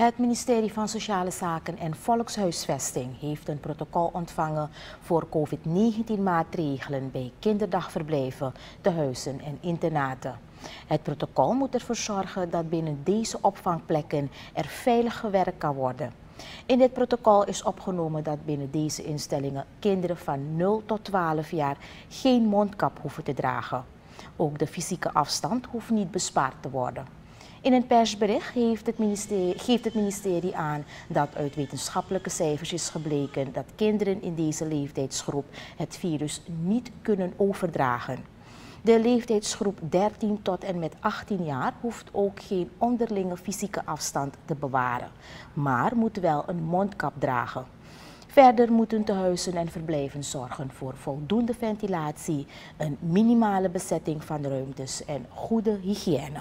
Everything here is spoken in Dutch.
Het ministerie van Sociale Zaken en Volkshuisvesting heeft een protocol ontvangen voor COVID-19 maatregelen bij kinderdagverblijven, tehuizen en internaten. Het protocol moet ervoor zorgen dat binnen deze opvangplekken er veilig gewerkt kan worden. In dit protocol is opgenomen dat binnen deze instellingen kinderen van 0 tot 12 jaar geen mondkap hoeven te dragen. Ook de fysieke afstand hoeft niet bespaard te worden. In een persbericht heeft het geeft het ministerie aan dat uit wetenschappelijke cijfers is gebleken dat kinderen in deze leeftijdsgroep het virus niet kunnen overdragen. De leeftijdsgroep 13 tot en met 18 jaar hoeft ook geen onderlinge fysieke afstand te bewaren, maar moet wel een mondkap dragen. Verder moeten tehuizen en verblijven zorgen voor voldoende ventilatie, een minimale bezetting van ruimtes en goede hygiëne.